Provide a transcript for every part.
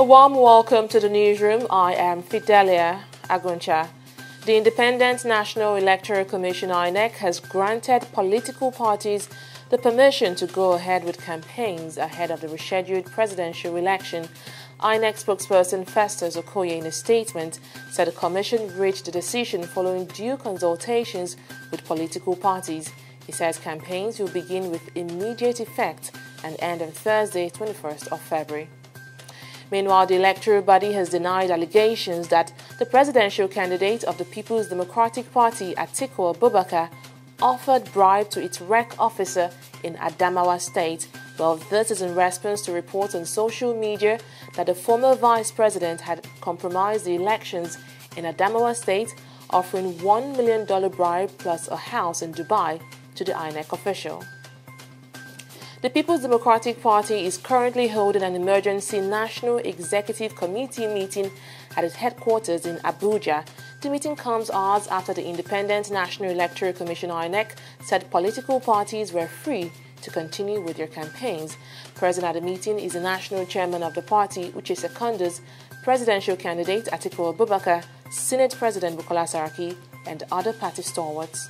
A warm welcome to the newsroom. I am Fidelia Aguncha. The Independent National Electoral Commission INEC has granted political parties the permission to go ahead with campaigns ahead of the rescheduled presidential election. INEC spokesperson Festus Okoye in a statement said the commission reached the decision following due consultations with political parties. He says campaigns will begin with immediate effect and end on Thursday, 21st of February. Meanwhile, the electoral body has denied allegations that the presidential candidate of the People's Democratic Party, Atiku Abubakar, offered bribe to its REC officer in Adamawa State. Well, this is in response to reports on social media that the former vice president had compromised the elections in Adamawa State, offering $1 million bribe plus a house in Dubai to the INEC official. The People's Democratic Party is currently holding an emergency National Executive Committee meeting at its headquarters in Abuja. The meeting comes hours after the Independent National Electoral Commission INEC said political parties were free to continue with their campaigns. Present at the meeting is the national chairman of the party, Uche Secondus, presidential candidate Atiku Abubakar, Senate President Bukola Saraki, and other party stalwarts.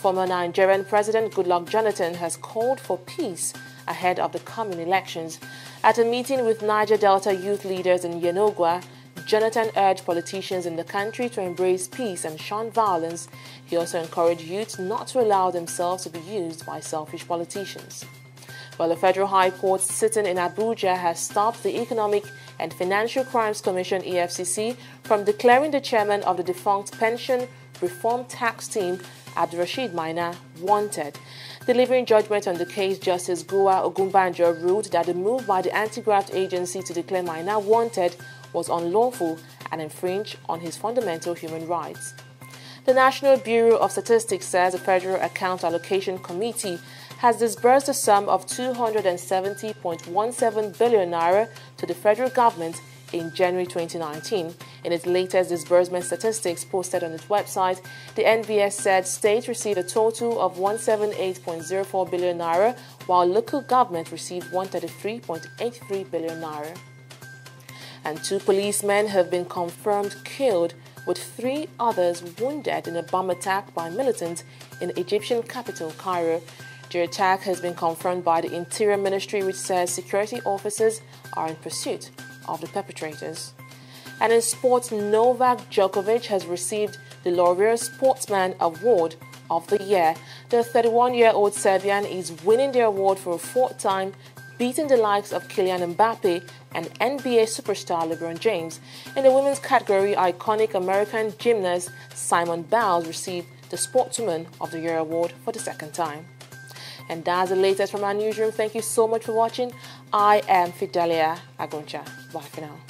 Former Nigerian President Goodluck Jonathan has called for peace ahead of the coming elections. At a meeting with Niger Delta youth leaders in Yenagoa, Jonathan urged politicians in the country to embrace peace and shun violence. He also encouraged youths not to allow themselves to be used by selfish politicians. Well, the Federal High Court sitting in Abuja has stopped the Economic and Financial Crimes Commission EFCC from declaring the chairman of the defunct Pension Reform Task Team Abdurrashid Maina wanted. Delivering judgment on the case, Justice Gua Ogunbanjo ruled that the move by the anti-graft agency to declare Maina wanted was unlawful and infringed on his fundamental human rights. The National Bureau of Statistics says the Federal Account Allocation Committee has disbursed a sum of 270.17 billion naira to the federal government in January 2019. In its latest disbursement statistics posted on its website, the NBS said states received a total of 178.04 billion naira, while local government received 133.83 billion naira. And two policemen have been confirmed killed, with three others wounded in a bomb attack by militants in the Egyptian capital Cairo. The attack has been confirmed by the Interior Ministry, which says security officers are in pursuit of the perpetrators. And in sports, Novak Djokovic has received the Laureus Sportsman Award of the Year. The 31 year old Serbian is winning the award for a fourth time, beating the likes of Kylian Mbappe and NBA superstar LeBron James. In the women's category, iconic American gymnast Simone Biles received the Sportswoman of the Year award for the second time. And that's the latest from our newsroom. Thank you so much for watching. I am Fidelia Agoncha. Bye for now.